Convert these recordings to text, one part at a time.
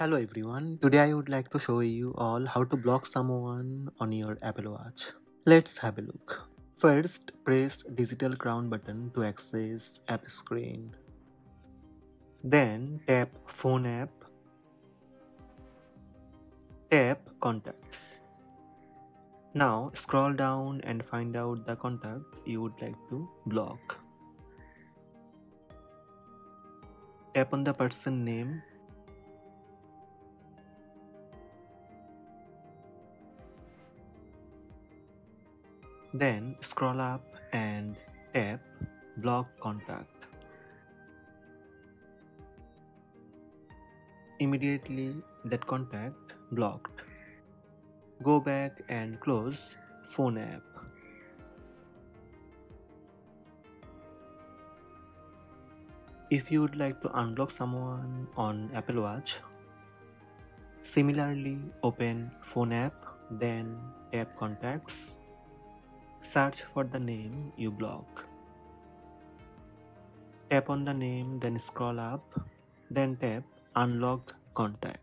Hello everyone, today I would like to show you all how to block someone on your Apple Watch. Let's have a look. First, press digital crown button to access app screen. Then tap phone app. Tap contacts. Now scroll down and find out the contact you would like to block. Tap on the person name Then scroll up and tap block contact. Immediately that contact blocked. Go back and close phone app. If you would like to unblock someone on Apple Watch, similarly open phone app, then tap contacts Search for the name you block. Tap on the name, then scroll up, then tap Unblock Contact.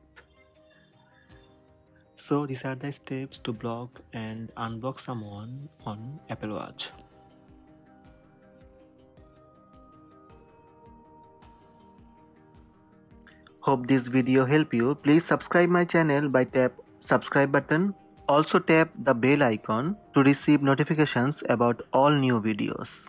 So these are the steps to block and unblock someone on Apple Watch. Hope this video help you. Please subscribe my channel by tap subscribe button also tap the bell icon to receive notifications about all new videos.